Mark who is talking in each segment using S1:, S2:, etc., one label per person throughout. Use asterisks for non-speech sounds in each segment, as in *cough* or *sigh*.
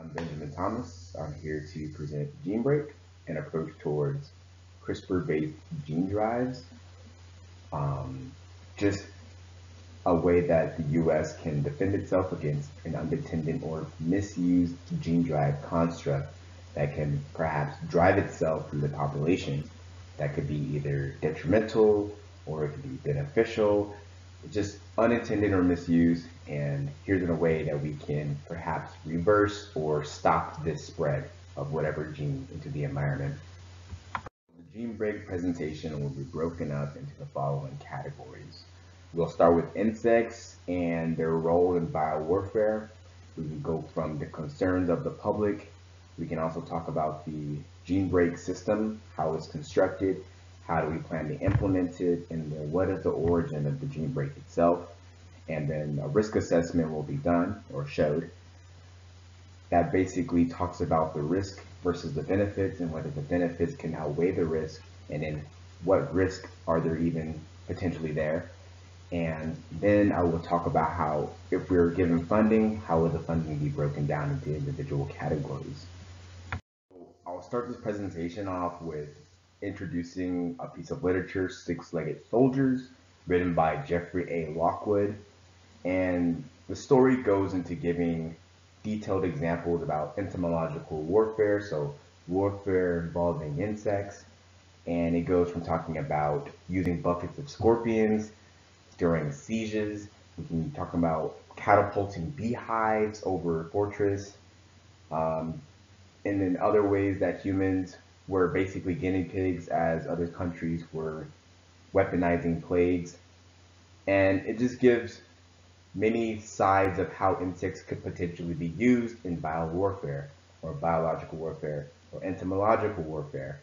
S1: I'm Benjamin Thomas. I'm here to present GeneBreak, an approach towards CRISPR-based gene drives. Um, just a way that the U.S. can defend itself against an unintended or misused gene drive construct that can perhaps drive itself through the population. That could be either detrimental or it could be beneficial, just unintended or misused. And here's in a way that we can perhaps reverse or stop this spread of whatever gene into the environment. The gene break presentation will be broken up into the following categories. We'll start with insects and their role in biowarfare. We can go from the concerns of the public. We can also talk about the gene break system, how it's constructed, how do we plan to implement it, and what is the origin of the gene break itself. And then a risk assessment will be done or showed that basically talks about the risk versus the benefits and whether the benefits can outweigh the risk and then what risk are there even potentially there. And then I will talk about how if we're given funding, how will the funding be broken down into individual categories. I'll start this presentation off with introducing a piece of literature, Six-Legged Soldiers, written by Jeffrey A. Lockwood. And the story goes into giving detailed examples about entomological warfare, so warfare involving insects. And it goes from talking about using buckets of scorpions during sieges. We can talk about catapulting beehives over a fortress. Um, and then other ways that humans were basically guinea pigs as other countries were weaponizing plagues. And it just gives many sides of how insects could potentially be used in biowarfare or biological warfare or entomological warfare.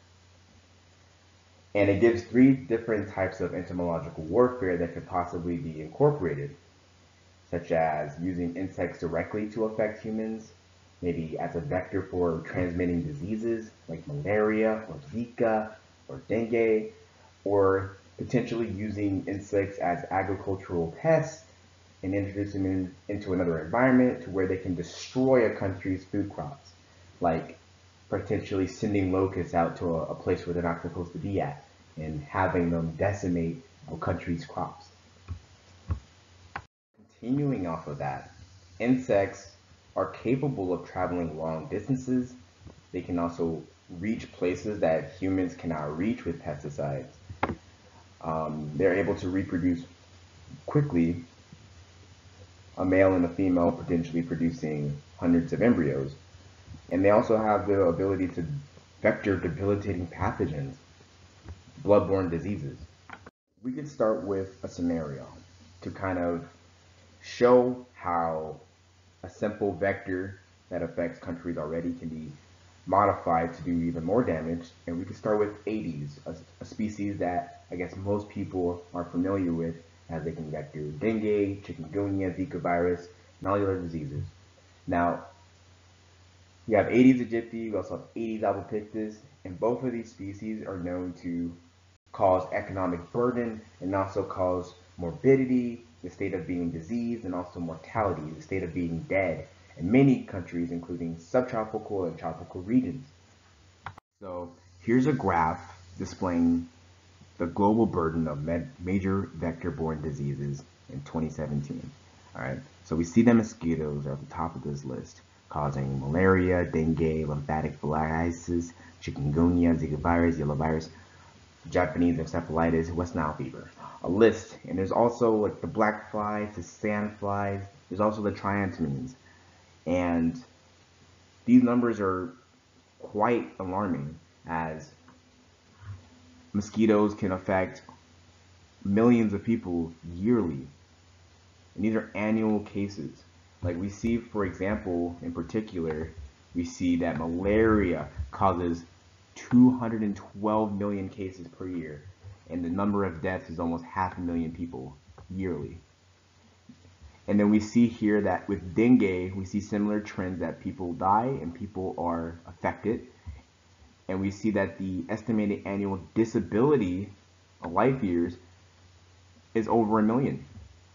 S1: And it gives three different types of entomological warfare that could possibly be incorporated, such as using insects directly to affect humans, maybe as a vector for transmitting diseases like malaria or Zika or dengue, or potentially using insects as agricultural pests and introducing them into another environment to where they can destroy a country's food crops, like potentially sending locusts out to a, a place where they're not supposed to be at and having them decimate a country's crops. Continuing off of that, insects are capable of traveling long distances. They can also reach places that humans cannot reach with pesticides. Um, they're able to reproduce quickly, a male and a female potentially producing hundreds of embryos. And they also have the ability to vector debilitating pathogens, bloodborne diseases. We could start with a scenario to kind of show how a simple vector that affects countries already can be modified to do even more damage. And we can start with Aedes, a, a species that I guess most people are familiar with as they can get vector dengue, chikungunya, Zika virus, and all the other diseases. Now, you have Aedes aegypti, you also have Aedes albopictus, and both of these species are known to cause economic burden and also cause morbidity, the state of being diseased, and also mortality, the state of being dead in many countries, including subtropical and tropical regions. So here's a graph displaying the global burden of major vector-borne diseases in 2017. All right, so we see the mosquitoes are at the top of this list, causing malaria, dengue, lymphatic filariasis, chikungunya, Zika virus, yellow virus, Japanese encephalitis, West Nile fever. A list, and there's also like the black flies, the sand flies. There's also the triatomines, and these numbers are quite alarming as mosquitoes can affect millions of people yearly. And these are annual cases. Like we see, for example, in particular, we see that malaria causes 212 million cases per year, and the number of deaths is almost half a million people yearly. And then we see here that with dengue, we see similar trends that people die and people are affected. And we see that the estimated annual disability life years is over a million.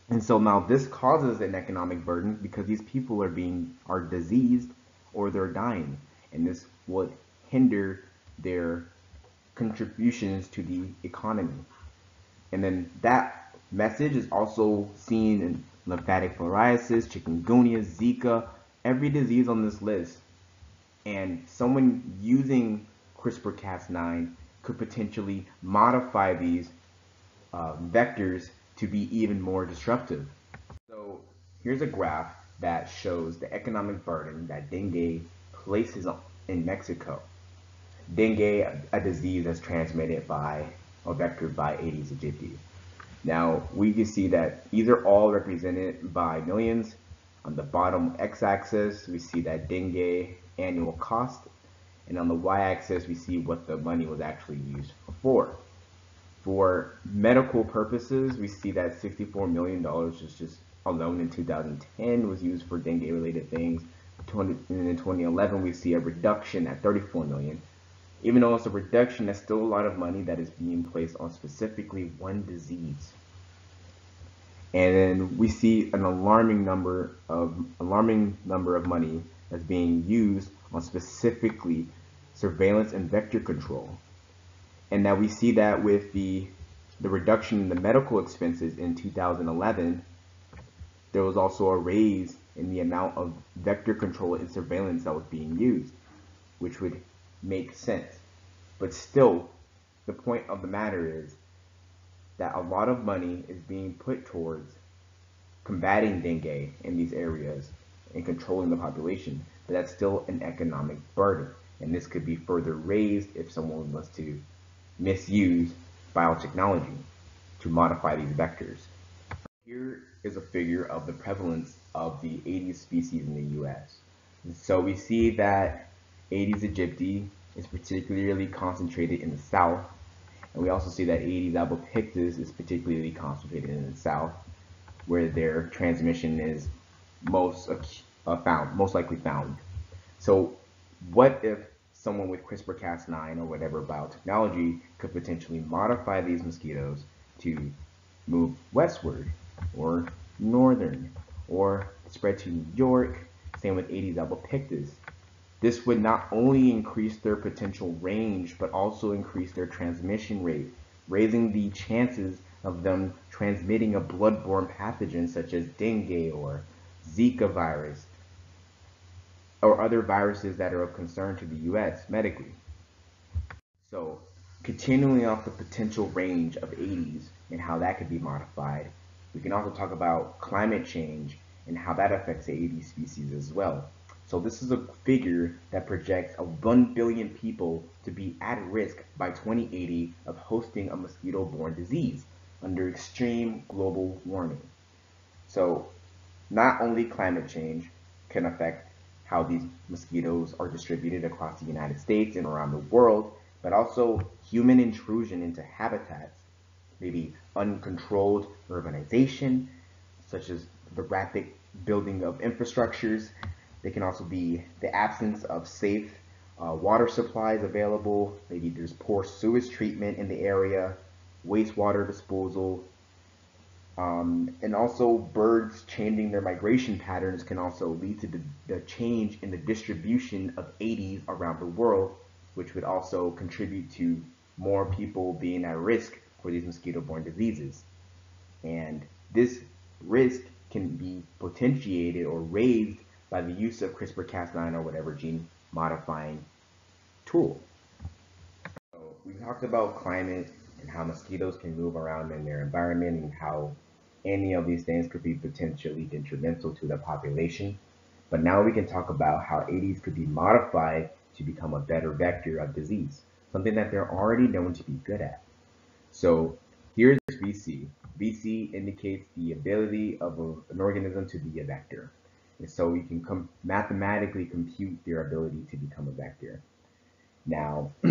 S1: And so now this causes an economic burden because these people are being are diseased or they're dying. And this would hinder their contributions to the economy. And then that message is also seen in lymphatic filariasis, chikungunya, Zika, every disease on this list. And someone using CRISPR-Cas9 could potentially modify these uh, vectors to be even more disruptive. So here's a graph that shows the economic burden that dengue places in Mexico. Dengue, a disease that's transmitted by or vectored by Aedes aegypti. Now we can see that these are all represented by millions. On the bottom x-axis, we see that dengue annual cost, and on the y-axis, we see what the money was actually used for. For medical purposes, we see that $64 million is just alone in 2010 was used for dengue-related things. And in 2011, we see a reduction at 34 million. Even though it's a reduction, that's still a lot of money that is being placed on specifically one disease. And then we see an alarming number of alarming number of money that's being used on specifically surveillance and vector control. And now we see that with the the reduction in the medical expenses in 2011, there was also a raise in the amount of vector control and surveillance that was being used, which would make sense. But still, the point of the matter is that a lot of money is being put towards combating dengue in these areas and controlling the population, but that's still an economic burden. And this could be further raised if someone was to misuse biotechnology to modify these vectors. Here is a figure of the prevalence of the Aedes species in the US. So we see that Aedes aegypti is particularly concentrated in the south, and we also see that Aedes albopictus is particularly concentrated in the south, where their transmission is most uh, found, most likely found. So what if someone with CRISPR-Cas9 or whatever biotechnology could potentially modify these mosquitoes to move westward or northern or spread to New York, same with Aedes albopictus. This would not only increase their potential range, but also increase their transmission rate, raising the chances of them transmitting a bloodborne pathogen such as dengue or Zika virus or other viruses that are of concern to the U.S. medically. So continuing off the potential range of Aedes and how that could be modified, we can also talk about climate change and how that affects the Aedes species as well. So this is a figure that projects a 1 billion people to be at risk by 2080 of hosting a mosquito-borne disease under extreme global warming. So not only climate change can affect how these mosquitoes are distributed across the United States and around the world, but also human intrusion into habitats, maybe uncontrolled urbanization, such as the rapid building of infrastructures. They can also be the absence of safe uh, water supplies available. Maybe there's poor sewage treatment in the area, wastewater disposal, um, and also birds changing their migration patterns can also lead to the, the change in the distribution of Aedes around the world, which would also contribute to more people being at risk for these mosquito-borne diseases. And this risk can be potentiated or raised by the use of CRISPR-Cas9 or whatever gene modifying tool. So we talked about climate and how mosquitoes can move around in their environment and how any of these things could be potentially detrimental to the population. But now we can talk about how Aedes could be modified to become a better vector of disease, something that they're already known to be good at. So here's VC. VC indicates the ability of a, an organism to be a vector. And so we can mathematically compute their ability to become a vector. Now, *clears throat*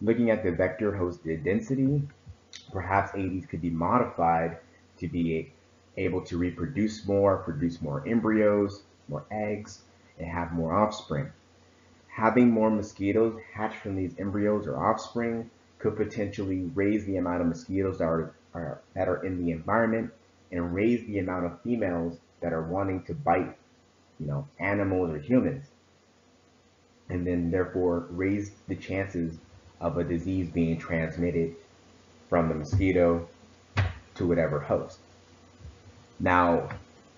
S1: looking at the vector hosted density, perhaps Aedes could be modified to be able to reproduce more, produce more embryos, more eggs, and have more offspring. Having more mosquitoes hatch from these embryos or offspring could potentially raise the amount of mosquitoes that are, are, that are in the environment and raise the amount of females that are wanting to bite, you know, animals or humans. and then therefore raise the chances of a disease being transmitted from the mosquito to whatever host. Now,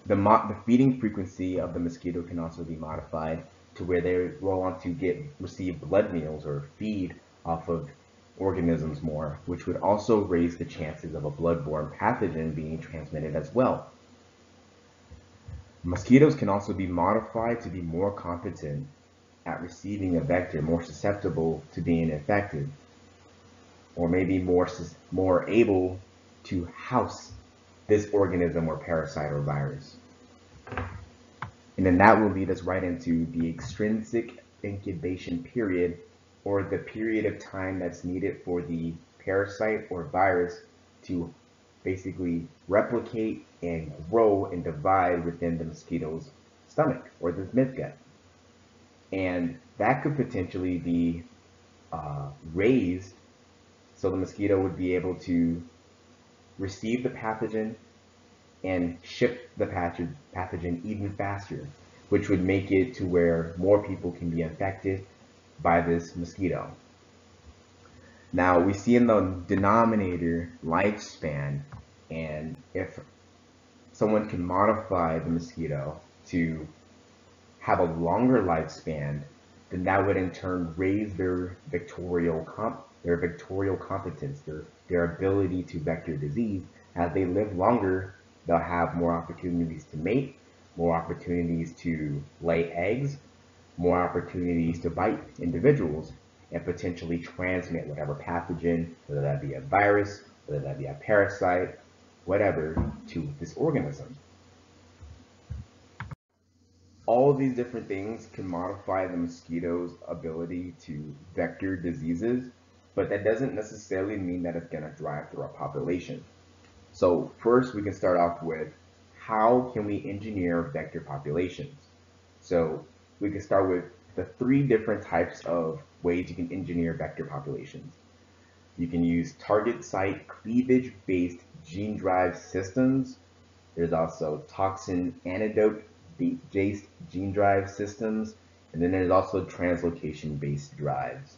S1: the, the feeding frequency of the mosquito can also be modified to where they will want to get receive blood meals or feed off of organisms more, which would also raise the chances of a bloodborne pathogen being transmitted as well. Mosquitoes can also be modified to be more competent at receiving a vector, more susceptible to being infected, or maybe more, more able to house this organism or parasite or virus. And then that will lead us right into the extrinsic incubation period or the period of time that's needed for the parasite or virus to basically replicate and grow and divide within the mosquito's stomach or the midgut. And that could potentially be uh, raised so the mosquito would be able to receive the pathogen and ship the pathogen even faster, which would make it to where more people can be infected by this mosquito. Now we see in the denominator lifespan, and if someone can modify the mosquito to have a longer lifespan, then that would in turn raise their vectorial comp their vectorial competence, their, their ability to vector disease. As they live longer, they'll have more opportunities to mate, more opportunities to lay eggs, more opportunities to bite individuals and potentially transmit whatever pathogen, whether that be a virus, whether that be a parasite, whatever, to this organism. All these different things can modify the mosquito's ability to vector diseases, but that doesn't necessarily mean that it's going to drive through a population. So first we can start off with how can we engineer vector populations? So we can start with the three different types of ways you can engineer vector populations. You can use target site cleavage based gene drive systems. There's also toxin antidote based gene drive systems. And then there's also translocation based drives.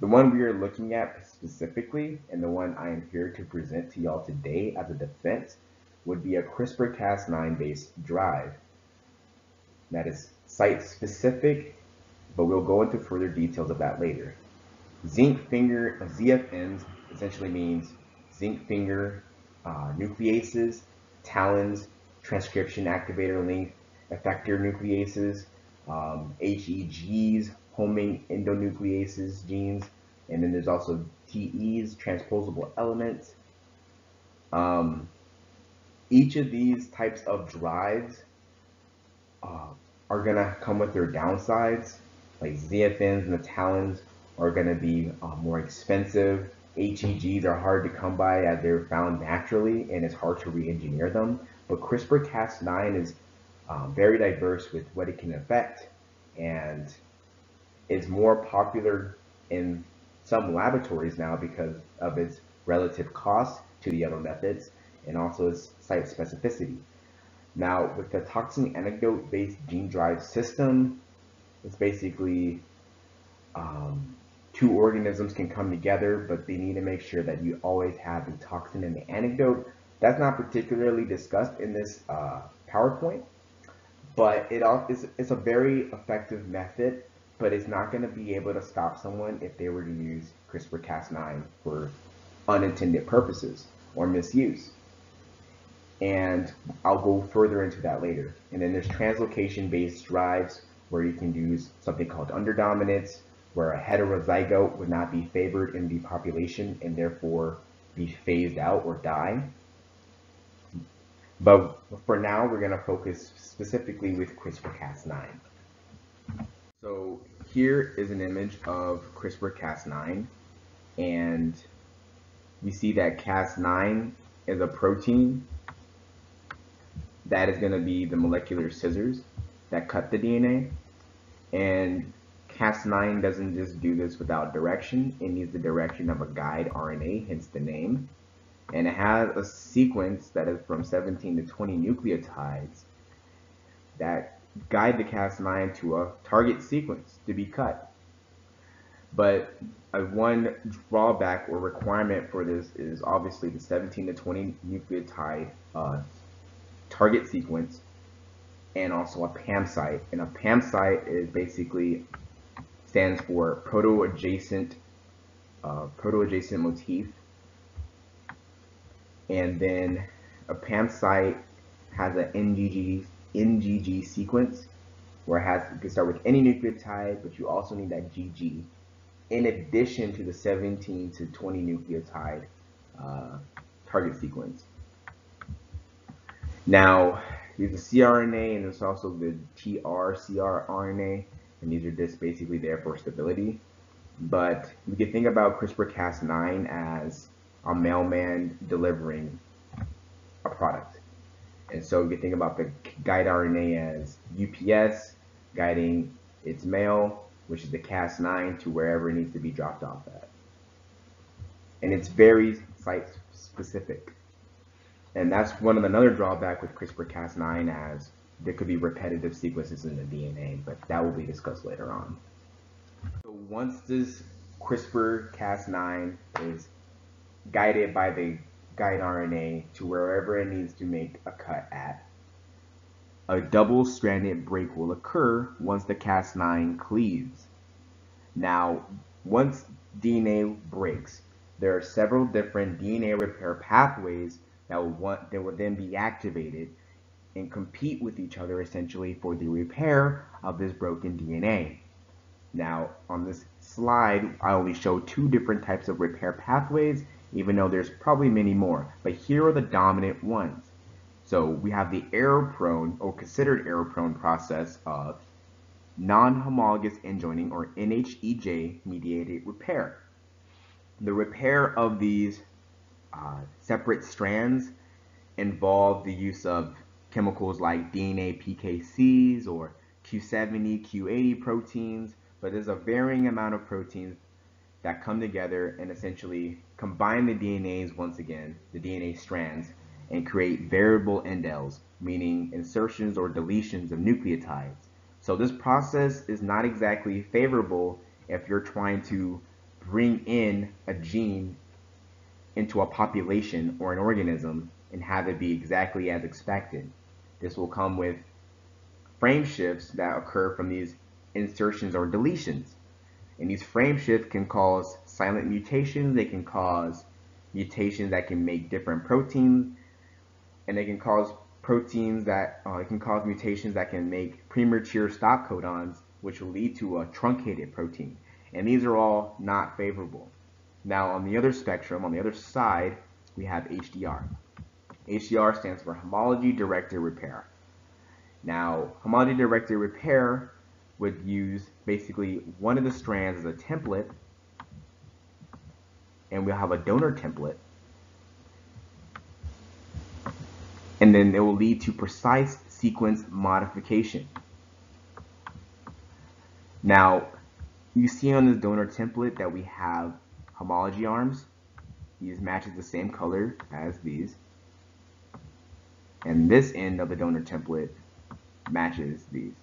S1: The one we are looking at specifically, and the one I am here to present to y'all today as a defense, would be a CRISPR-Cas9 based drive. That is site specific, but we'll go into further details of that later. Zinc finger ZFNs essentially means zinc finger uh, nucleases, talons, transcription activator link, effector nucleases, um, HEGs, homing endonucleases genes, and then there's also TEs, transposable elements. Um, each of these types of drives uh, are gonna come with their downsides. Like ZFNs and the Talons are gonna be uh, more expensive. HEGs are hard to come by as they're found naturally and it's hard to re-engineer them. But CRISPR-Cas9 is um, very diverse with what it can affect and is more popular in some laboratories now because of its relative cost to the other methods and also its site specificity. Now, with the toxin antidote-based gene drive system, it's basically um, two organisms can come together, but they need to make sure that you always have the toxin and the antidote. That's not particularly discussed in this uh, PowerPoint, but it is, it's a very effective method, but it's not going to be able to stop someone if they were to use CRISPR-Cas9 for unintended purposes or misuse and I'll go further into that later. And then there's translocation-based drives where you can use something called underdominance, where a heterozygote would not be favored in the population and therefore be phased out or die. But for now, we're going to focus specifically with CRISPR-Cas9. So here is an image of CRISPR-Cas9, and we see that Cas9 is a protein that is going to be the molecular scissors that cut the DNA. And Cas9 doesn't just do this without direction. It needs the direction of a guide RNA, hence the name. And it has a sequence that is from 17 to 20 nucleotides that guide the Cas9 to a target sequence to be cut. But a one drawback or requirement for this is obviously the 17 to 20 nucleotide uh, target sequence and also a PAM site. And a PAM site is basically stands for proto-adjacent uh, proto-adjacent motif. And then a PAM site has an NGG NGG sequence where it has you can start with any nucleotide, but you also need that GG in addition to the 17 to 20 nucleotide uh, target sequence. Now, there's the cRNA and there's also the TR-CRRNA, and these are just basically there for stability. But we can think about CRISPR-Cas9 as a mailman delivering a product. And so you can think about the guide RNA as UPS guiding its mail, which is the Cas9, to wherever it needs to be dropped off at. And it's very site specific. And that's one of another drawback with CRISPR-Cas9 as there could be repetitive sequences in the DNA, but that will be discussed later on. So once this CRISPR-Cas9 is guided by the guide RNA to wherever it needs to make a cut at, a double-stranded break will occur once the Cas9 cleaves. Now, once DNA breaks, there are several different DNA repair pathways that will, want, that will then be activated and compete with each other essentially for the repair of this broken DNA. Now, on this slide, I only show two different types of repair pathways, even though there's probably many more, but here are the dominant ones. So we have the error-prone or considered error-prone process of non-homologous end joining or NHEJ mediated repair. The repair of these uh, separate strands involve the use of chemicals like DNA PKCs or Q70, Q80 proteins, but there's a varying amount of proteins that come together and essentially combine the DNAs once again, the DNA strands, and create variable indels, meaning insertions or deletions of nucleotides. So this process is not exactly favorable if you're trying to bring in a gene into a population or an organism and have it be exactly as expected. This will come with frame shifts that occur from these insertions or deletions. And these frame shifts can cause silent mutations, they can cause mutations that can make different proteins, and they can cause proteins that uh, can cause mutations that can make premature stop codons, which will lead to a truncated protein. And these are all not favorable. Now on the other spectrum, on the other side, we have HDR. HDR stands for homology directed repair. Now, homology directed repair would use basically one of the strands as a template, and we'll have a donor template, and then it will lead to precise sequence modification. Now, you see on this donor template that we have homology arms. These matches the same color as these. And this end of the donor template matches these.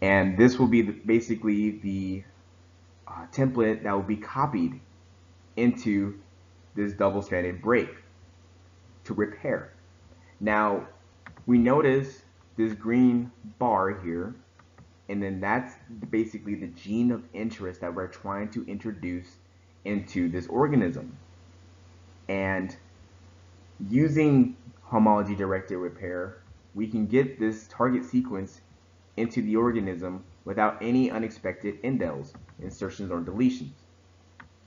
S1: And this will be the, basically the uh, template that will be copied into this double-stranded break to repair. Now, we notice this green bar here and then that's basically the gene of interest that we're trying to introduce into this organism. And using homology directed repair, we can get this target sequence into the organism without any unexpected indels, insertions, or deletions,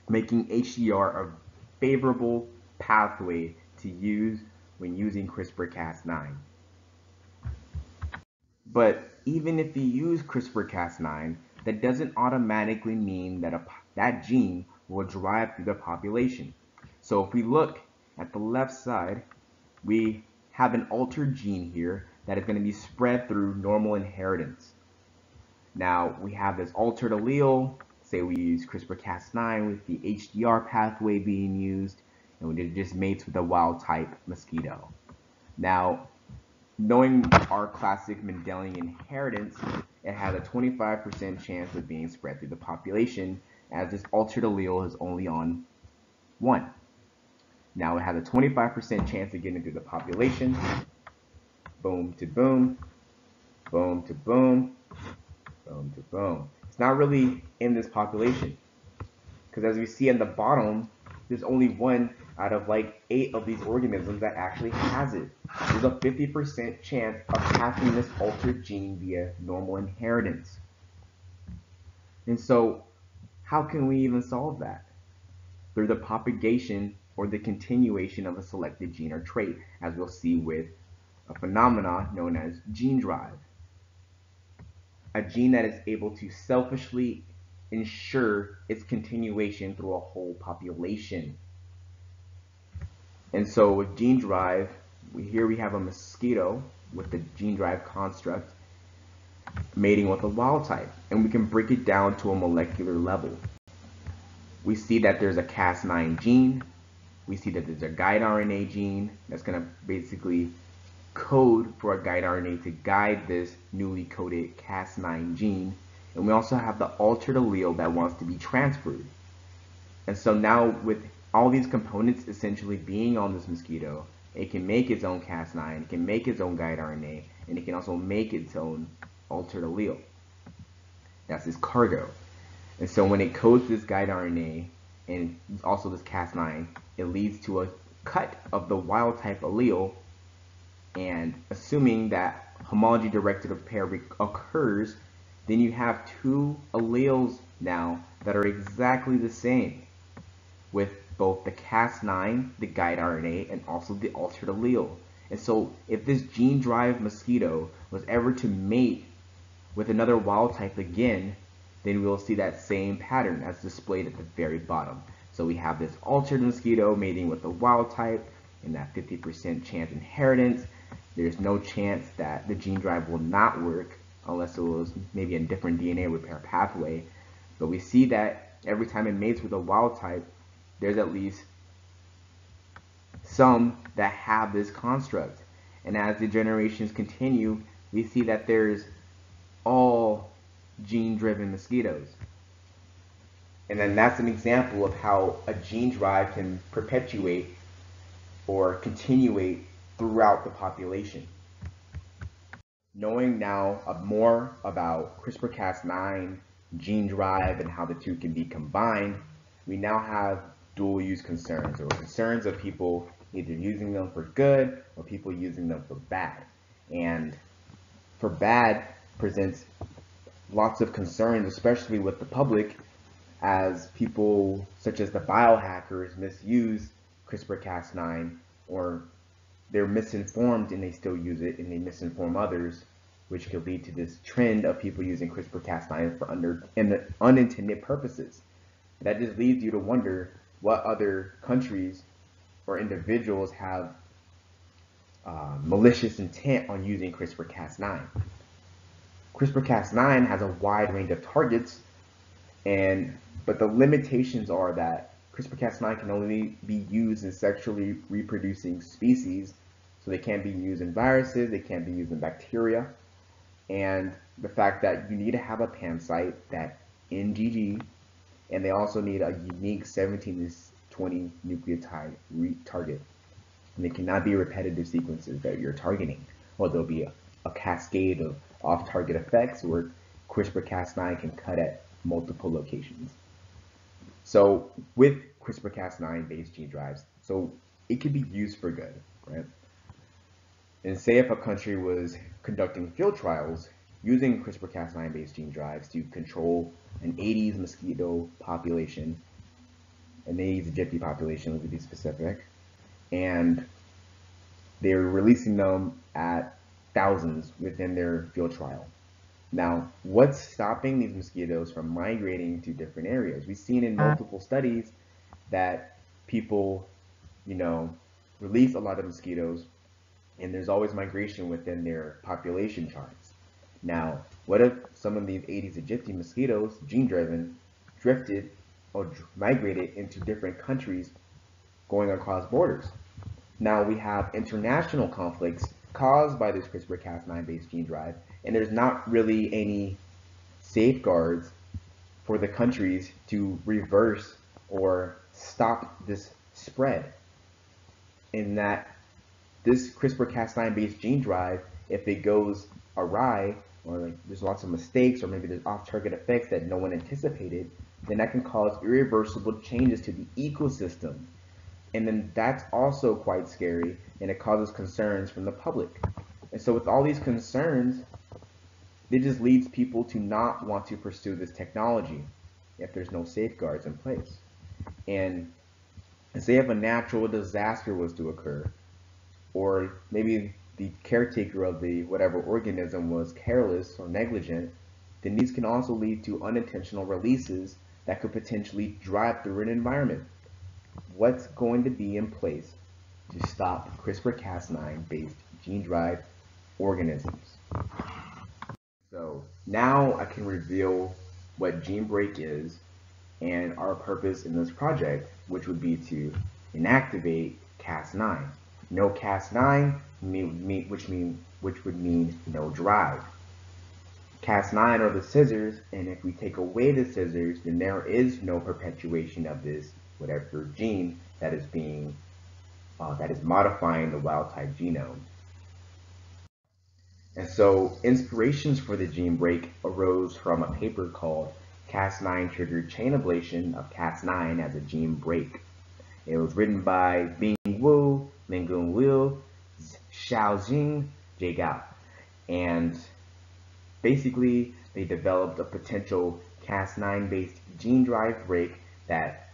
S1: making HDR a favorable pathway to use when using CRISPR-Cas9. But even if you use CRISPR-Cas9, that doesn't automatically mean that a, that gene will drive through the population. So if we look at the left side, we have an altered gene here that is going to be spread through normal inheritance. Now we have this altered allele, say we use CRISPR-Cas9 with the HDR pathway being used, and we just mates with a wild type mosquito. Now, knowing our classic Mendelian inheritance, it has a 25% chance of being spread through the population as this altered allele is only on 1. Now it has a 25% chance of getting through the population. Boom to boom, boom to boom, to boom. It's not really in this population because as we see in the bottom, there's only one out of like eight of these organisms that actually has it. There's a 50% chance of passing this altered gene via normal inheritance. And so, how can we even solve that? Through the propagation or the continuation of a selected gene or trait, as we'll see with a phenomena known as gene drive. A gene that is able to selfishly ensure its continuation through a whole population. And so with gene drive, we, here we have a mosquito with the gene drive construct mating with a wild type. And we can break it down to a molecular level. We see that there's a Cas9 gene. We see that there's a guide RNA gene that's going to basically code for a guide RNA to guide this newly coded Cas9 gene. And we also have the altered allele that wants to be transferred. And so now with all these components essentially being on this mosquito, it can make its own Cas9, it can make its own guide RNA, and it can also make its own altered allele. That's this cargo. And so when it codes this guide RNA and also this Cas9, it leads to a cut of the wild type allele and assuming that homology directed repair occurs, then you have two alleles now that are exactly the same with both the Cas9, the guide RNA, and also the altered allele. And so if this gene drive mosquito was ever to mate with another wild type again, then we'll see that same pattern as displayed at the very bottom. So we have this altered mosquito mating with the wild type and that 50% chance inheritance. There's no chance that the gene drive will not work unless it was maybe a different DNA repair pathway. But we see that every time it mates with a wild type, there's at least some that have this construct. And as the generations continue, we see that there's all gene-driven mosquitoes. And then that's an example of how a gene drive can perpetuate or continuate throughout the population. Knowing now more about CRISPR-Cas9, gene drive, and how the two can be combined, we now have dual use concerns or concerns of people either using them for good or people using them for bad. And for bad presents lots of concerns, especially with the public, as people such as the biohackers misuse CRISPR-Cas9 or they're misinformed and they still use it and they misinform others, which could lead to this trend of people using CRISPR-Cas9 for under and unintended purposes. That just leads you to wonder what other countries or individuals have uh, malicious intent on using CRISPR-Cas9. CRISPR-Cas9 has a wide range of targets, and but the limitations are that CRISPR-Cas9 can only be used in sexually reproducing species, so they can't be used in viruses, they can't be used in bacteria, and the fact that you need to have a PAM site that NGG and they also need a unique 17 to 20 nucleotide target. And they cannot be repetitive sequences that you're targeting, or there'll be a, a cascade of off-target effects where CRISPR-Cas9 can cut at multiple locations. So with CRISPR-Cas9 based gene drives, so it could be used for good, right? And say if a country was conducting field trials using CRISPR-Cas9 based gene drives to control an Aedes mosquito population, an Aedes aegypti population to be specific, and they're releasing them at thousands within their field trial. Now, what's stopping these mosquitoes from migrating to different areas? We've seen in uh. multiple studies that people, you know, release a lot of mosquitoes and there's always migration within their population charts. Now, what if some of these Aedes aegypti mosquitoes, gene-driven, drifted or migrated into different countries going across borders? Now we have international conflicts caused by this CRISPR-Cas9 based gene drive, and there's not really any safeguards for the countries to reverse or stop this spread. In that this CRISPR-Cas9 based gene drive, if it goes awry, or like there's lots of mistakes, or maybe there's off-target effects that no one anticipated, then that can cause irreversible changes to the ecosystem. And then that's also quite scary, and it causes concerns from the public. And so with all these concerns, it just leads people to not want to pursue this technology if there's no safeguards in place. And say if a natural disaster was to occur, or maybe the caretaker of the whatever organism was careless or negligent, then these can also lead to unintentional releases that could potentially drive through an environment. What's going to be in place to stop CRISPR-Cas9 based gene drive organisms? So now I can reveal what gene break is and our purpose in this project, which would be to inactivate Cas9. No Cas9, which mean which would mean no drive. Cas9 are the scissors, and if we take away the scissors, then there is no perpetuation of this whatever gene that is being uh, that is modifying the wild type genome. And so inspirations for the gene break arose from a paper called Cas9 triggered chain ablation of Cas9 as a gene break. It was written by Bing Wu, Minggun Liu, Xiaojing, Jie Gao. And basically, they developed a potential Cas9 based gene drive break that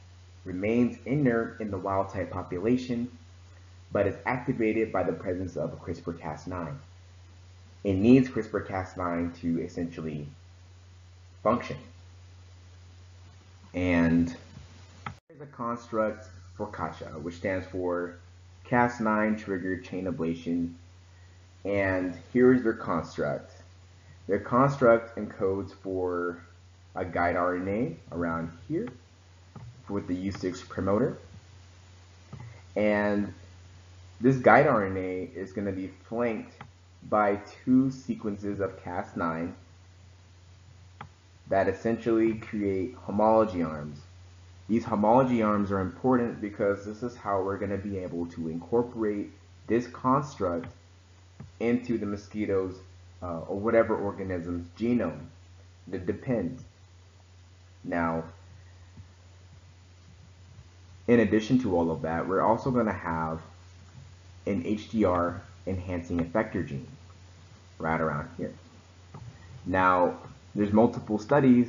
S1: remains inert in the wild type population, but is activated by the presence of a CRISPR-Cas9. It needs CRISPR-Cas9 to essentially function. And there's a construct for CACHA, which stands for Cas9 triggered chain ablation. And here's their construct. Their construct encodes for a guide RNA around here with the U6 promoter. And this guide RNA is going to be flanked by two sequences of Cas9 that essentially create homology arms. These homology arms are important because this is how we're going to be able to incorporate this construct into the mosquito's uh, or whatever organism's genome. That depends. Now, in addition to all of that, we're also going to have an HDR enhancing effector gene right around here. Now, there's multiple studies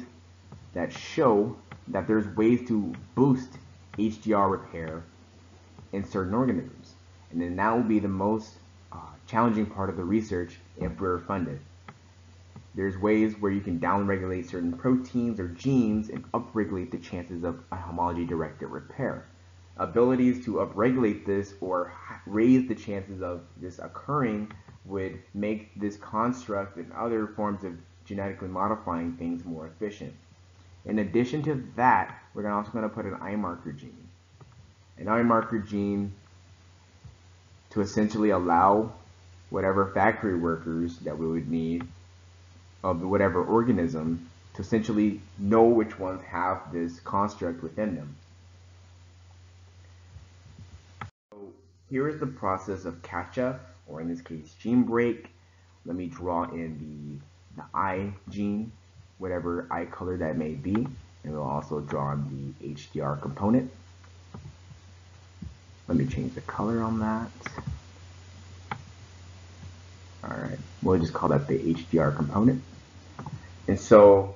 S1: that show that there's ways to boost HDR repair in certain organisms. And then that will be the most uh, challenging part of the research if we're funded. There's ways where you can downregulate certain proteins or genes and upregulate the chances of a homology-directed repair. Abilities to upregulate this or raise the chances of this occurring would make this construct and other forms of genetically modifying things more efficient. In addition to that, we're also going to put an eye marker gene. An eye marker gene to essentially allow whatever factory workers that we would need of whatever organism to essentially know which ones have this construct within them. So here is the process of CACHA, or in this case gene break. Let me draw in the, the eye gene whatever eye color that may be. And we'll also draw in the HDR component. Let me change the color on that. All right, we'll just call that the HDR component. And so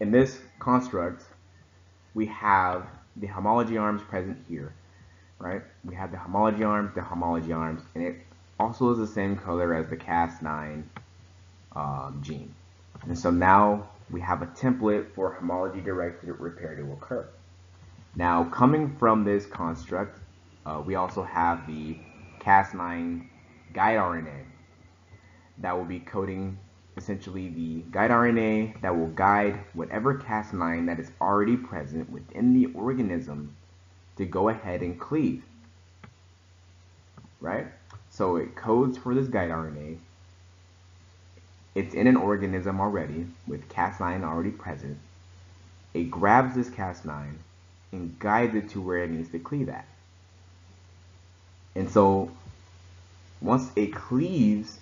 S1: in this construct, we have the homology arms present here, right? We have the homology arms, the homology arms, and it also is the same color as the Cas9 um, gene. And so now we have a template for homology-directed repair to occur. Now, coming from this construct, uh, we also have the Cas9 guide RNA that will be coding essentially the guide RNA that will guide whatever Cas9 that is already present within the organism to go ahead and cleave. Right? So it codes for this guide RNA. It's in an organism already with Cas9 already present. It grabs this Cas9 and guides it to where it needs to cleave at. And so once it cleaves,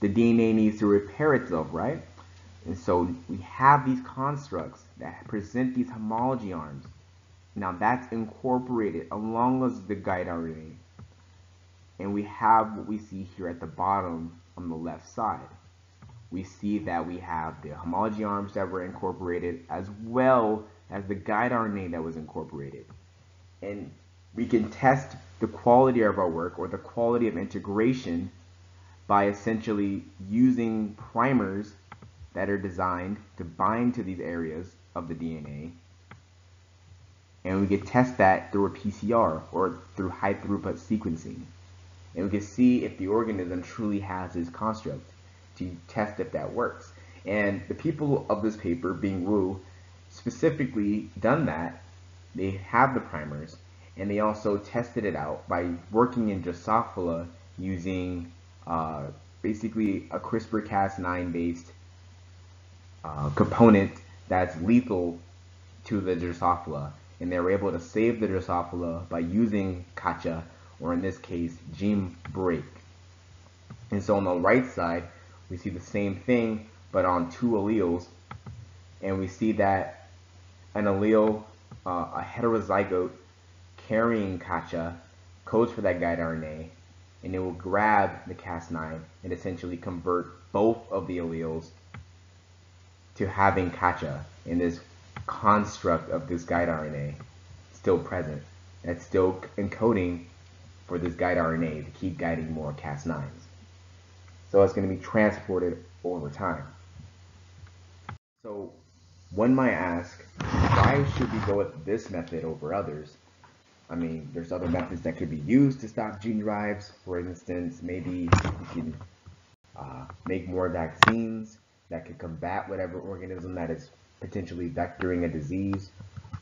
S1: the DNA needs to repair itself, right? And so we have these constructs that present these homology arms. Now that's incorporated along with the guide RNA. And we have what we see here at the bottom on the left side. We see that we have the homology arms that were incorporated as well as the guide RNA that was incorporated. And we can test the quality of our work or the quality of integration by essentially using primers that are designed to bind to these areas of the DNA. And we can test that through a PCR or through high throughput sequencing. And we can see if the organism truly has this construct to test if that works. And the people of this paper, being Wu, specifically done that. They have the primers and they also tested it out by working in Drosophila using uh, basically a CRISPR-Cas9 based uh, component that's lethal to the Drosophila and they were able to save the Drosophila by using kacha, or in this case gene break. And so on the right side we see the same thing but on two alleles and we see that an allele, uh, a heterozygote carrying kacha, codes for that guide RNA, and it will grab the Cas9 and essentially convert both of the alleles to having kacha in this construct of this guide RNA still present. That's still encoding for this guide RNA to keep guiding more Cas9s. So it's going to be transported over time. So one might ask, why should we go with this method over others? I mean, there's other methods that could be used to stop gene drives. For instance, maybe you can uh, make more vaccines that could combat whatever organism that is potentially vectoring a disease.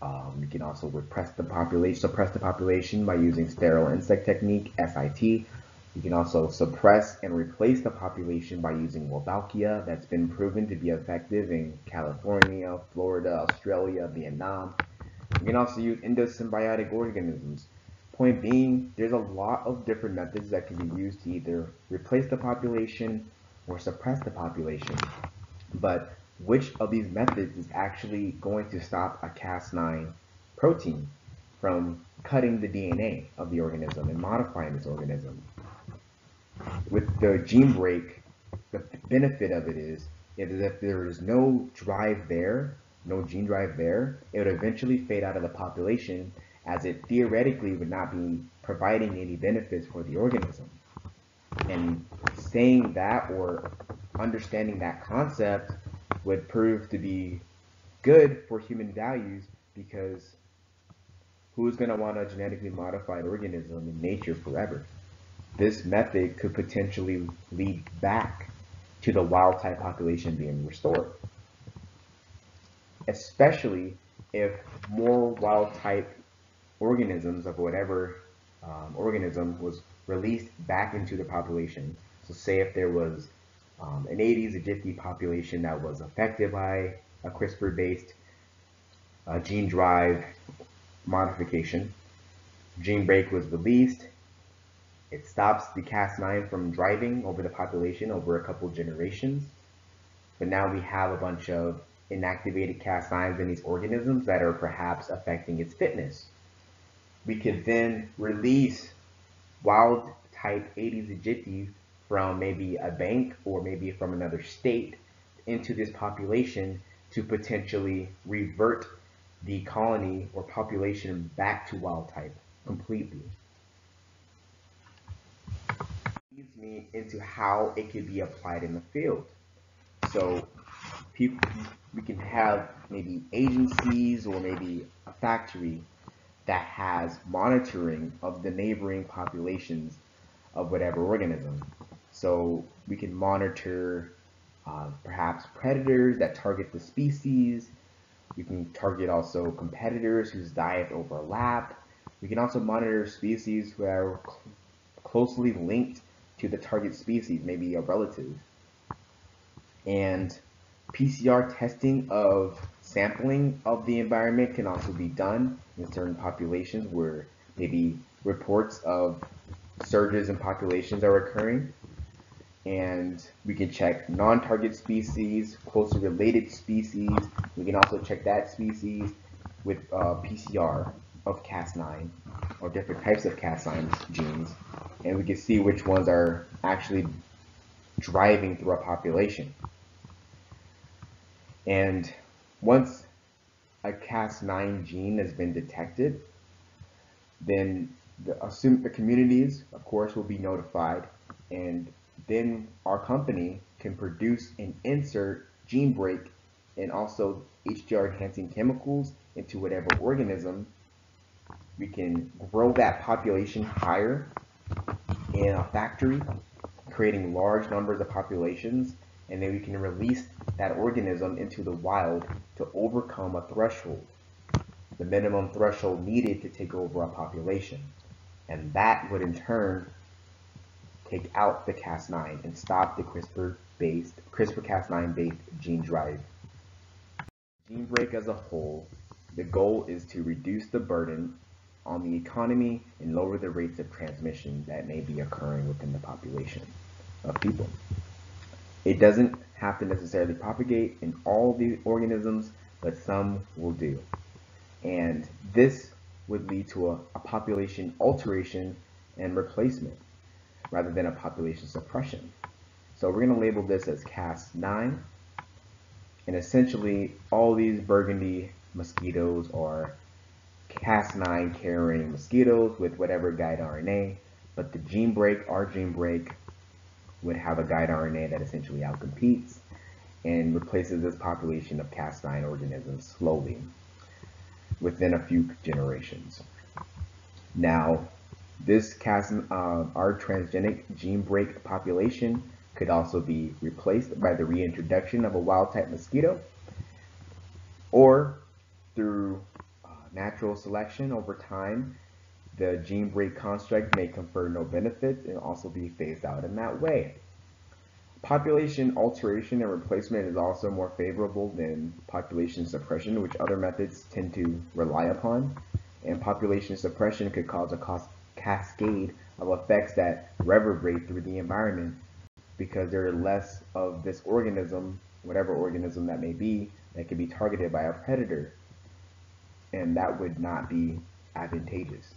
S1: Um, you can also repress the population, suppress the population by using sterile insect technique, SIT. You can also suppress and replace the population by using Wolbachia. That's been proven to be effective in California, Florida, Australia, Vietnam. You can also use endosymbiotic organisms. Point being, there's a lot of different methods that can be used to either replace the population or suppress the population. But which of these methods is actually going to stop a Cas9 protein from cutting the DNA of the organism and modifying this organism? With the gene break, the benefit of it is, if there is no drive there, no gene drive there, it would eventually fade out of the population as it theoretically would not be providing any benefits for the organism. And saying that or understanding that concept would prove to be good for human values because who's going to want a genetically modified organism in nature forever? This method could potentially lead back to the wild type population being restored especially if more wild type organisms of whatever um, organism was released back into the population. So say if there was um, an Aedes aegypti population that was affected by a CRISPR-based uh, gene drive modification, gene break was released, it stops the Cas9 from driving over the population over a couple generations. But now we have a bunch of inactivated Cas9s in these organisms that are perhaps affecting its fitness. We could then release wild type Aedes aegypti from maybe a bank or maybe from another state into this population to potentially revert the colony or population back to wild type completely. Leads me into how it could be applied in the field. So people, we can have maybe agencies or maybe a factory that has monitoring of the neighboring populations of whatever organism. So we can monitor uh, perhaps predators that target the species. We can target also competitors whose diets overlap. We can also monitor species who are cl closely linked to the target species, maybe a relative. And PCR testing of sampling of the environment can also be done in certain populations where maybe reports of surges in populations are occurring. And we can check non-target species, closely related species. We can also check that species with uh, PCR of Cas9 or different types of Cas9 genes. And we can see which ones are actually driving through a population. And once a Cas9 gene has been detected, then the, assume the communities, of course, will be notified, and then our company can produce and insert gene break and also HDR enhancing chemicals into whatever organism. We can grow that population higher in a factory, creating large numbers of populations, and then we can release that organism into the wild to overcome a threshold, the minimum threshold needed to take over a population. And that would in turn take out the Cas9 and stop the CRISPR-based, CRISPR-Cas9 based gene drive. Gene break as a whole, the goal is to reduce the burden on the economy and lower the rates of transmission that may be occurring within the population of people. It doesn't have to necessarily propagate in all the organisms, but some will do. And this would lead to a, a population alteration and replacement rather than a population suppression. So we're going to label this as Cas9. And essentially, all these burgundy mosquitoes are Cas9 carrying mosquitoes with whatever guide RNA. But the gene break, our gene break, would have a guide RNA that essentially outcompetes and replaces this population of Cas9 organisms slowly within a few generations. Now, this Cas, uh, our transgenic gene break population could also be replaced by the reintroduction of a wild-type mosquito or through uh, natural selection over time the gene break construct may confer no benefits and also be phased out in that way. Population alteration and replacement is also more favorable than population suppression, which other methods tend to rely upon. And population suppression could cause a cascade of effects that reverberate through the environment because there are less of this organism, whatever organism that may be, that can be targeted by a predator. And that would not be advantageous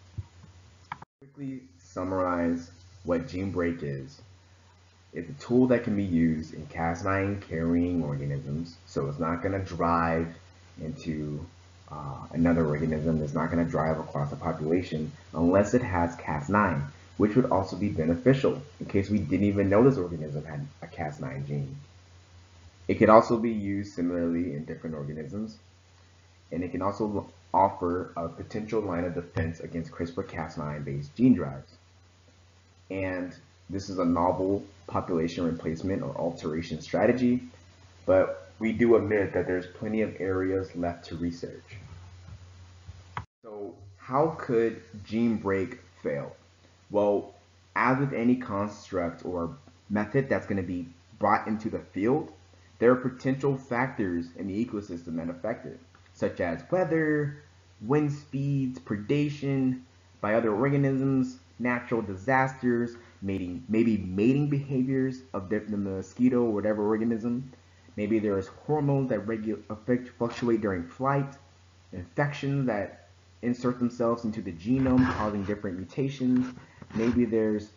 S1: quickly summarize what gene break is. It's a tool that can be used in Cas9 carrying organisms, so it's not going to drive into uh, another organism, it's not going to drive across a population unless it has Cas9, which would also be beneficial in case we didn't even know this organism had a Cas9 gene. It could also be used similarly in different organisms, and it can also offer a potential line of defense against CRISPR-Cas9 based gene drives. And this is a novel population replacement or alteration strategy, but we do admit that there's plenty of areas left to research. So how could gene break fail? Well, as with any construct or method that's going to be brought into the field, there are potential factors in the ecosystem that affect it such as weather, wind speeds, predation by other organisms, natural disasters, mating, maybe mating behaviors of the mosquito or whatever organism. Maybe there's hormones that regu- fluctuate during flight, infections that insert themselves into the genome, causing different mutations. Maybe there's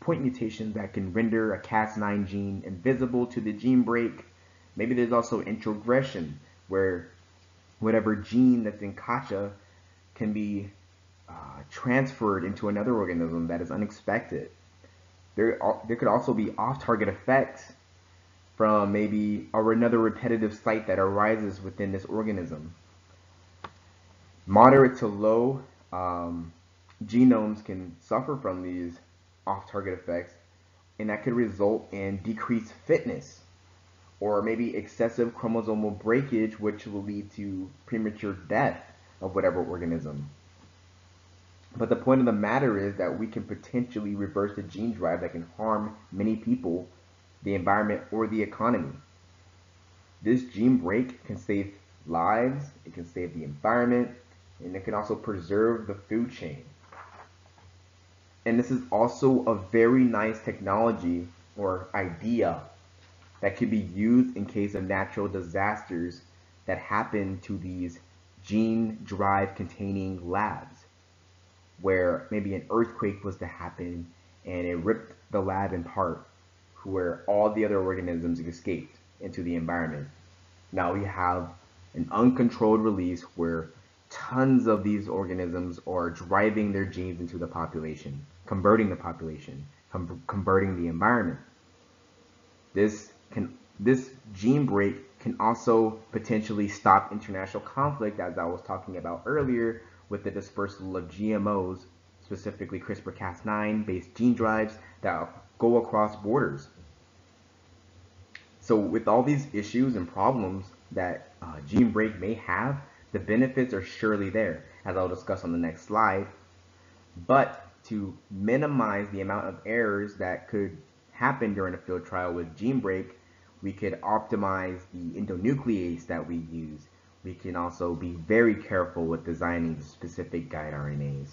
S1: point mutations that can render a Cas9 gene invisible to the gene break. Maybe there's also introgression, where whatever gene that's in Kacha can be uh, transferred into another organism that is unexpected. There, there could also be off-target effects from maybe or another repetitive site that arises within this organism. Moderate to low um, genomes can suffer from these off-target effects, and that could result in decreased fitness or maybe excessive chromosomal breakage, which will lead to premature death of whatever organism. But the point of the matter is that we can potentially reverse a gene drive that can harm many people, the environment, or the economy. This gene break can save lives, it can save the environment, and it can also preserve the food chain. And this is also a very nice technology or idea that could be used in case of natural disasters that happen to these gene drive containing labs where maybe an earthquake was to happen and it ripped the lab in part where all the other organisms escaped into the environment. Now we have an uncontrolled release where tons of these organisms are driving their genes into the population, converting the population, com converting the environment. This can this gene break can also potentially stop international conflict as I was talking about earlier with the dispersal of GMOs, specifically CRISPR-Cas9 based gene drives that go across borders. So with all these issues and problems that uh, gene break may have, the benefits are surely there, as I'll discuss on the next slide. But to minimize the amount of errors that could happen during a field trial with gene break, we could optimize the endonuclease that we use. We can also be very careful with designing the specific guide RNAs.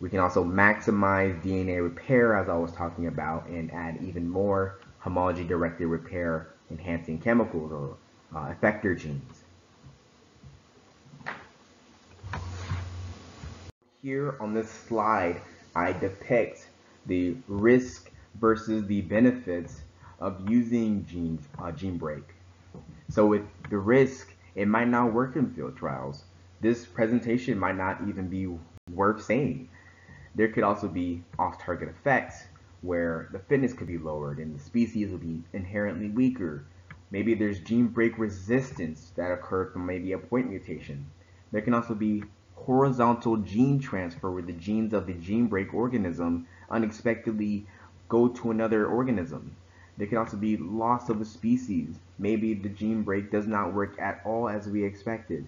S1: We can also maximize DNA repair, as I was talking about, and add even more homology-directed repair enhancing chemicals or uh, effector genes. Here on this slide, I depict the risk versus the benefits of using gene, uh, gene break. So with the risk, it might not work in field trials. This presentation might not even be worth saying. There could also be off-target effects where the fitness could be lowered and the species will be inherently weaker. Maybe there's gene break resistance that occurred from maybe a point mutation. There can also be horizontal gene transfer where the genes of the gene break organism unexpectedly go to another organism. There can also be loss of a species. Maybe the gene break does not work at all as we expected.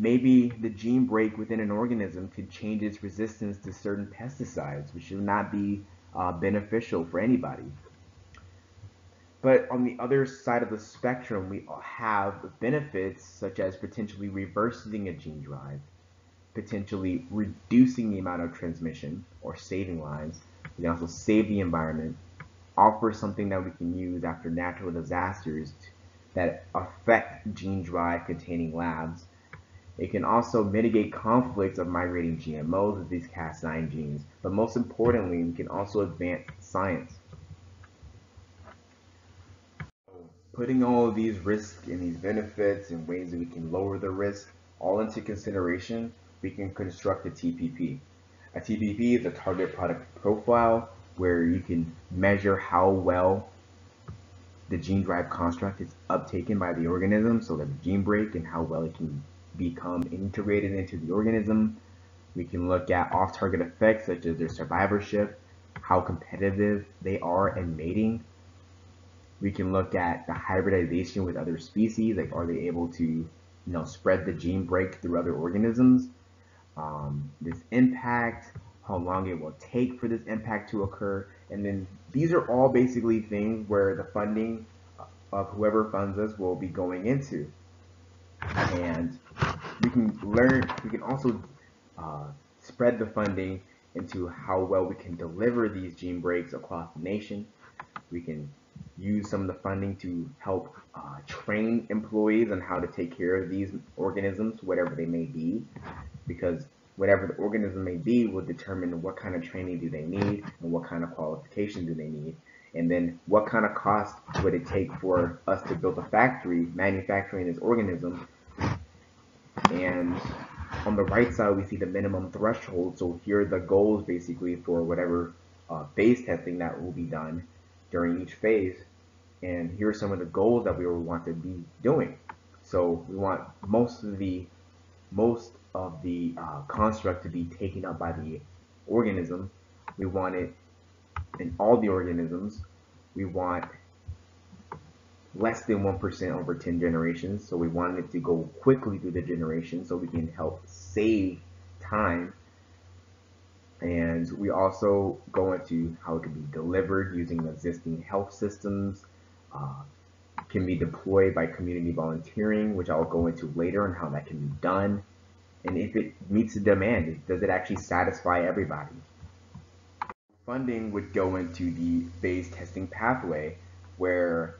S1: Maybe the gene break within an organism could change its resistance to certain pesticides, which would not be uh, beneficial for anybody. But on the other side of the spectrum, we have benefits such as potentially reversing a gene drive, potentially reducing the amount of transmission or saving lives. We can also save the environment, offer something that we can use after natural disasters that affect gene drive containing labs. It can also mitigate conflicts of migrating GMOs with these Cas9 genes, but most importantly, we can also advance science. Putting all of these risks and these benefits and ways that we can lower the risk all into consideration, we can construct a TPP. A TPP is a target product profile where you can measure how well the gene drive construct is uptaken by the organism, so that the gene break and how well it can become integrated into the organism. We can look at off-target effects such as their survivorship, how competitive they are in mating. We can look at the hybridization with other species, like are they able to you know, spread the gene break through other organisms um, this impact, how long it will take for this impact to occur, and then these are all basically things where the funding of whoever funds us will be going into. And we can learn, we can also uh, spread the funding into how well we can deliver these gene breaks across the nation. We can use some of the funding to help uh, train employees on how to take care of these organisms, whatever they may be because whatever the organism may be will determine what kind of training do they need and what kind of qualification do they need. And then what kind of cost would it take for us to build a factory manufacturing this organism? And on the right side, we see the minimum threshold. So here are the goals basically for whatever uh, phase testing that will be done during each phase. And here are some of the goals that we will want to be doing. So we want most of the most of the uh, construct to be taken up by the organism. We want it in all the organisms. We want less than 1% over 10 generations. So we wanted to go quickly through the generation so we can help save time. And we also go into how it can be delivered using existing health systems, uh, can be deployed by community volunteering, which I'll go into later on how that can be done. And if it meets the demand, does it actually satisfy everybody? Funding would go into the phase testing pathway where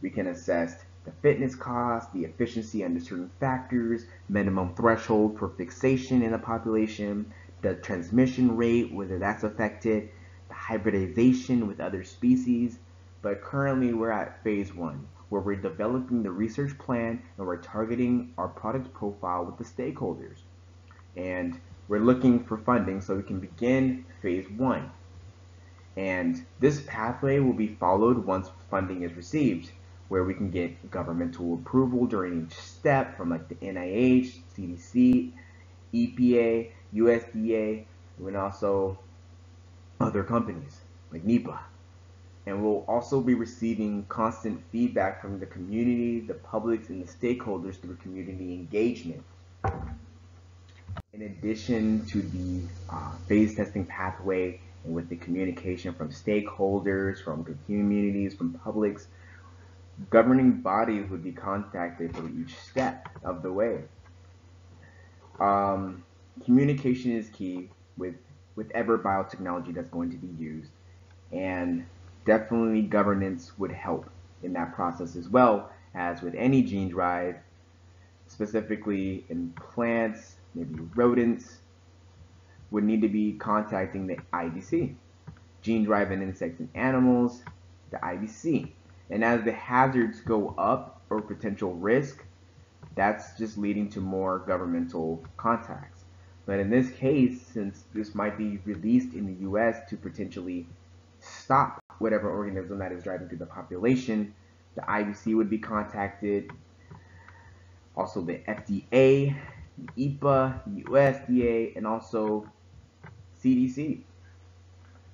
S1: we can assess the fitness cost, the efficiency under certain factors, minimum threshold for fixation in the population, the transmission rate, whether that's affected, the hybridization with other species. But currently we're at phase one, where we're developing the research plan and we're targeting our product profile with the stakeholders. And we're looking for funding so we can begin phase one. And this pathway will be followed once funding is received, where we can get governmental approval during each step from like the NIH, CDC, EPA, USDA, and also other companies like NEPA. And we'll also be receiving constant feedback from the community, the publics, and the stakeholders through community engagement. In addition to the uh, phase testing pathway and with the communication from stakeholders, from communities, from publics, governing bodies would be contacted for each step of the way. Um, communication is key with with ever biotechnology that's going to be used and definitely governance would help in that process as well as with any gene drive specifically in plants maybe rodents would need to be contacting the IVC gene drive in insects and animals the IVC and as the hazards go up or potential risk that's just leading to more governmental contacts but in this case, since this might be released in the US to potentially stop whatever organism that is driving through the population, the IBC would be contacted, also the FDA, the EPA, the USDA, and also CDC.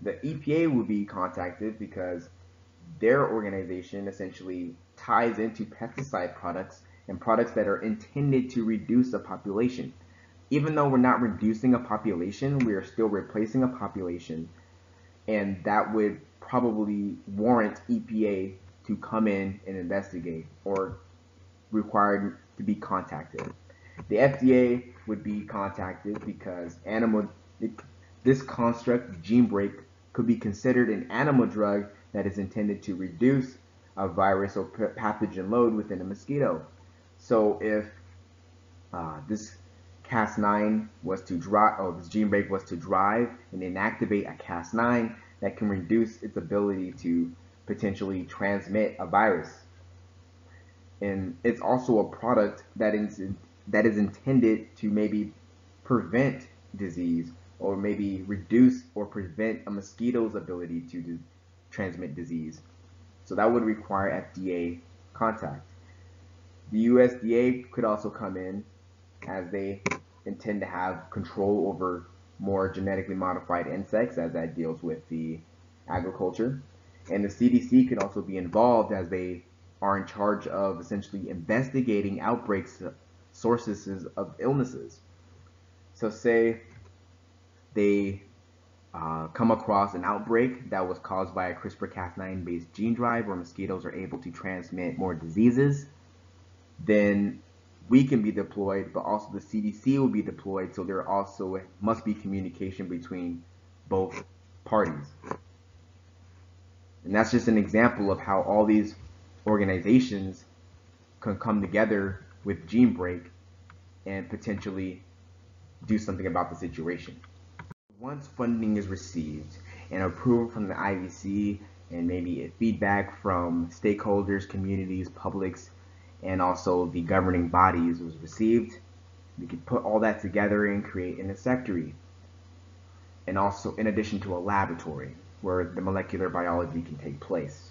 S1: The EPA would be contacted because their organization essentially ties into pesticide products and products that are intended to reduce the population even though we're not reducing a population, we are still replacing a population. And that would probably warrant EPA to come in and investigate or required to be contacted. The FDA would be contacted because animal this construct gene break could be considered an animal drug that is intended to reduce a virus or pathogen load within a mosquito. So if uh, this Cas9 was to drive, or this gene break was to drive and inactivate a Cas9 that can reduce its ability to potentially transmit a virus. And it's also a product that is that is intended to maybe prevent disease or maybe reduce or prevent a mosquito's ability to do, transmit disease. So that would require FDA contact. The USDA could also come in as they intend to have control over more genetically modified insects as that deals with the agriculture. And the CDC could also be involved as they are in charge of essentially investigating outbreaks, sources of illnesses. So say they uh, come across an outbreak that was caused by a CRISPR-Cas9 based gene drive where mosquitoes are able to transmit more diseases, then we can be deployed, but also the CDC will be deployed. So there also must be communication between both parties. And that's just an example of how all these organizations can come together with Gene Break and potentially do something about the situation. Once funding is received and approval from the IVC and maybe feedback from stakeholders, communities, publics, and also the governing bodies was received. We could put all that together and create an insectary. And also in addition to a laboratory where the molecular biology can take place.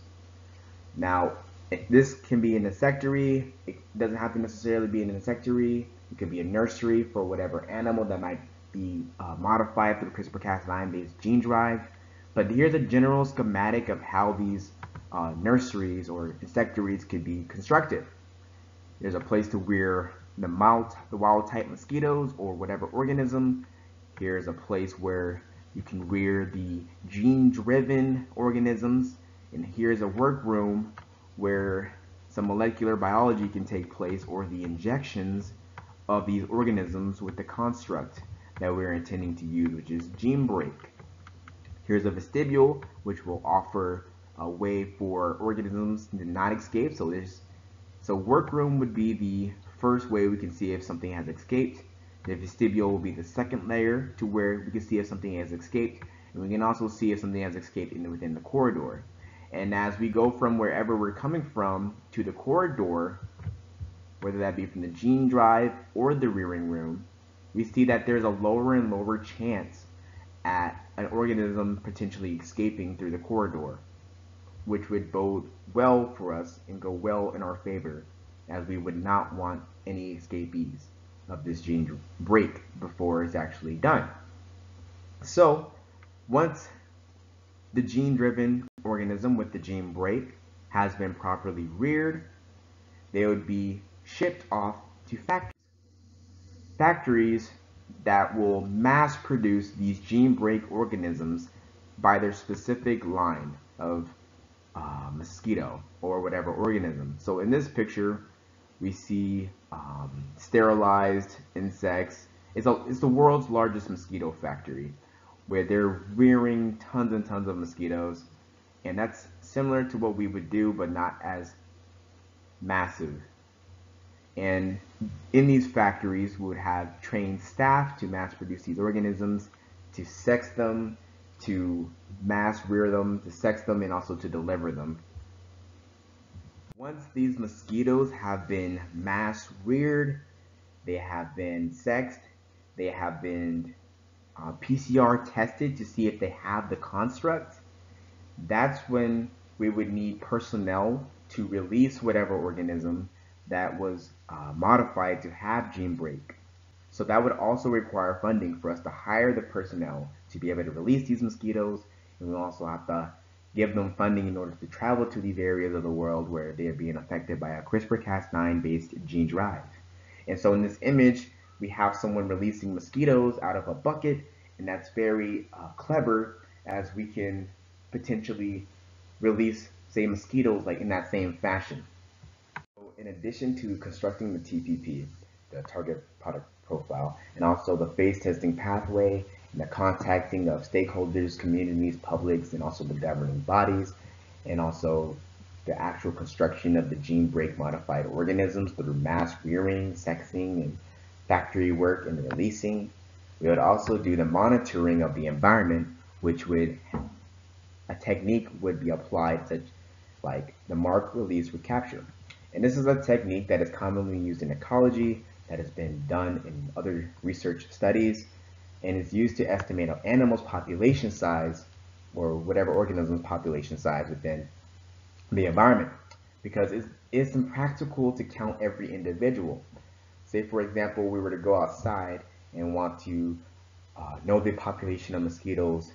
S1: Now, eh, this can be an insectary. It doesn't have to necessarily be an insectary. It could be a nursery for whatever animal that might be uh, modified the CRISPR-Cas9 based gene drive. But here's a general schematic of how these uh, nurseries or insectaries could be constructed. There's a place to rear the the wild type mosquitoes or whatever organism. Here's a place where You can rear the gene-driven organisms, and here's a workroom where some molecular biology can take place or the injections of these organisms with the construct that we're intending to use, which is gene break. Here's a vestibule, which will offer a way for organisms to not escape. So there's so workroom would be the first way we can see if something has escaped. The vestibule will be the second layer to where we can see if something has escaped. And we can also see if something has escaped in, within the corridor. And as we go from wherever we're coming from to the corridor, whether that be from the gene drive or the rearing room, we see that there's a lower and lower chance at an organism potentially escaping through the corridor, which would bode well for us and go well in our favor, as we would not want any escapees of this gene break before it's actually done. So, once the gene-driven organism with the gene break has been properly reared, they would be shipped off to factories. Factories that will mass produce these gene break organisms by their specific line of uh, mosquito or whatever organism. So in this picture, we see um, sterilized insects. It's, a, it's the world's largest mosquito factory where they're rearing tons and tons of mosquitoes. And that's similar to what we would do, but not as massive and in these factories, we would have trained staff to mass produce these organisms, to sex them, to mass rear them, to sex them, and also to deliver them. Once these mosquitoes have been mass reared, they have been sexed, they have been uh, PCR tested to see if they have the construct, that's when we would need personnel to release whatever organism that was uh, modified to have gene break. So that would also require funding for us to hire the personnel to be able to release these mosquitoes. And we also have to give them funding in order to travel to these areas of the world where they are being affected by a CRISPR-Cas9 based gene drive. And so in this image, we have someone releasing mosquitoes out of a bucket, and that's very uh, clever as we can potentially release, say, mosquitoes like in that same fashion in addition to constructing the TPP, the target product profile, and also the phase testing pathway and the contacting of stakeholders, communities, publics, and also the governing bodies, and also the actual construction of the gene break modified organisms through mass rearing, sexing, and factory work and releasing. We would also do the monitoring of the environment, which would a technique would be applied such like the mark release recapture. And this is a technique that is commonly used in ecology, that has been done in other research studies, and is used to estimate an animal's population size or whatever organism's population size within the environment. Because it's, it's impractical to count every individual. Say, for example, we were to go outside and want to uh, know the population of mosquitoes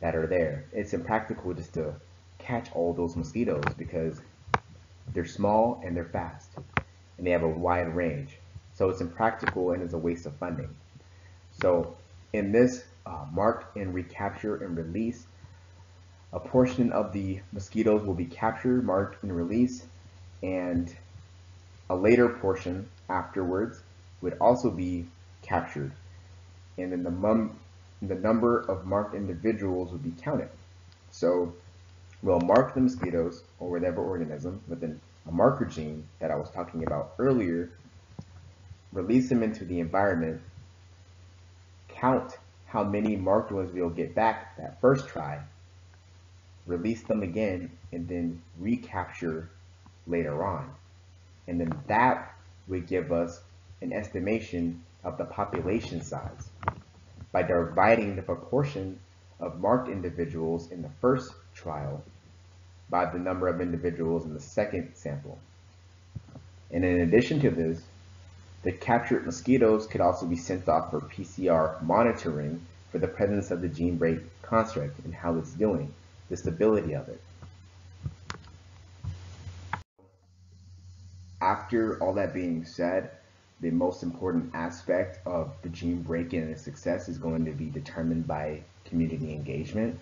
S1: that are there. It's impractical just to catch all those mosquitoes because they're small and they're fast, and they have a wide range. So it's impractical and it's a waste of funding. So in this uh, mark and recapture and release, a portion of the mosquitoes will be captured, marked, and released, and a later portion afterwards would also be captured. And then the, the number of marked individuals would be counted. So we'll mark the mosquitoes or whatever organism with a marker gene that I was talking about earlier, release them into the environment, count how many marked ones we'll get back that first try, release them again, and then recapture later on. And then that would give us an estimation of the population size by dividing the proportion of marked individuals in the first trial by the number of individuals in the second sample. And in addition to this, the captured mosquitoes could also be sent off for PCR monitoring for the presence of the gene break construct and how it's doing, the stability of it. After all that being said, the most important aspect of the gene break and its success is going to be determined by community engagement,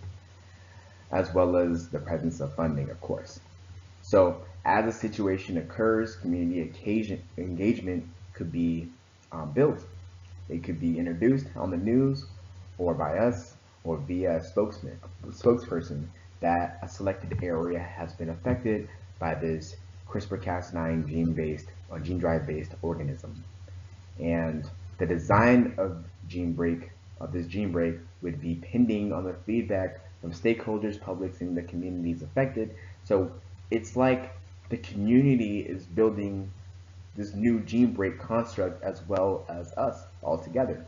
S1: as well as the presence of funding, of course. So as a situation occurs, community occasion, engagement could be um, built. It could be introduced on the news or by us or via a spokesman, spokesperson that a selected area has been affected by this CRISPR-Cas9 gene-based or gene drive-based organism. And the design of gene break of this gene break would be pending on the feedback from stakeholders, publics, and the communities affected. So it's like the community is building this new gene break construct as well as us all together.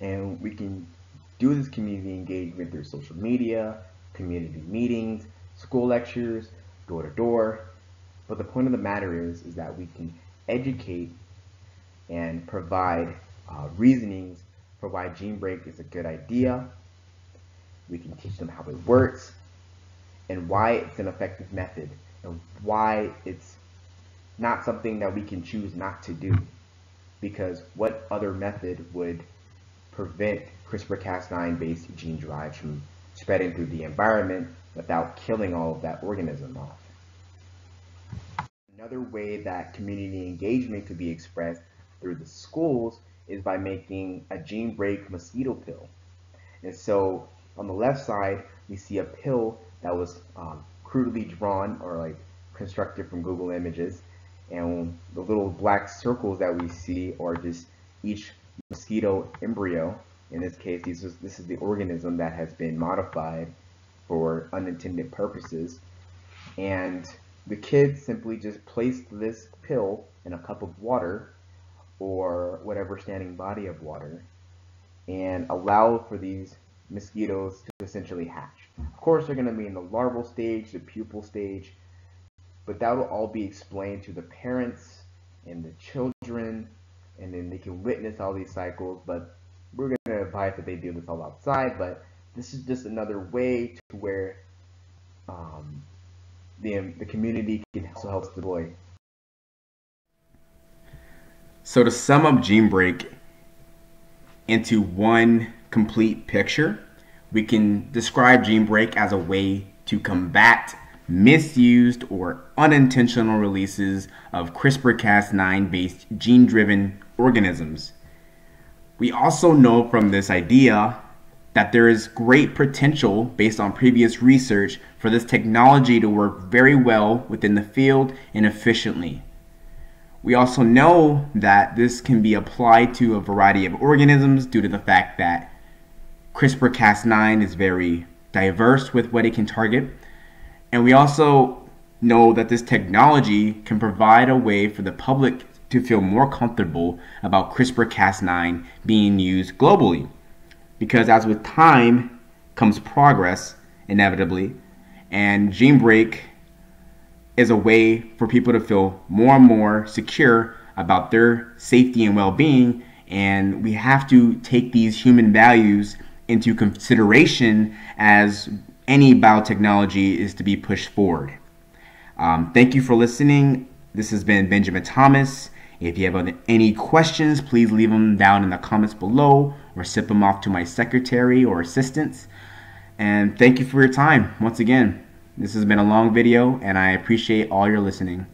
S1: And we can do this community engagement through social media, community meetings, school lectures, door to door. But the point of the matter is, is that we can educate and provide uh, reasonings for why gene break is a good idea. We can teach them how it works and why it's an effective method and why it's not something that we can choose not to do. Because what other method would prevent CRISPR-Cas9 based gene drives from spreading through the environment without killing all of that organism off? Another way that community engagement could be expressed through the schools is by making a gene break mosquito pill. And so on the left side, we see a pill that was um, crudely drawn or like constructed from Google Images. And the little black circles that we see are just each mosquito embryo. In this case, this is, this is the organism that has been modified for unintended purposes. And the kids simply just placed this pill in a cup of water or whatever standing body of water and allow for these mosquitoes to essentially hatch. Of course, they're going to be in the larval stage, the pupal stage, but that will all be explained to the parents and the children, and then they can witness all these cycles. But we're going to advise that they do this all outside, but this is just another way to where um, the, the community can also help the boy.
S2: So to sum up Gene Break into one complete picture, we can describe Gene Break as a way to combat misused or unintentional releases of CRISPR-Cas9 based gene driven organisms. We also know from this idea that there is great potential based on previous research for this technology to work very well within the field and efficiently. We also know that this can be applied to a variety of organisms due to the fact that CRISPR Cas9 is very diverse with what it can target. And we also know that this technology can provide a way for the public to feel more comfortable about CRISPR Cas9 being used globally. Because as with time comes progress, inevitably, and gene break is a way for people to feel more and more secure about their safety and well being. And we have to take these human values into consideration as any biotechnology is to be pushed forward. Um, thank you for listening. This has been Benjamin Thomas. If you have any questions, please leave them down in the comments below or sip them off to my secretary or assistants. And thank you for your time once again. This has been a long video and I appreciate all your listening.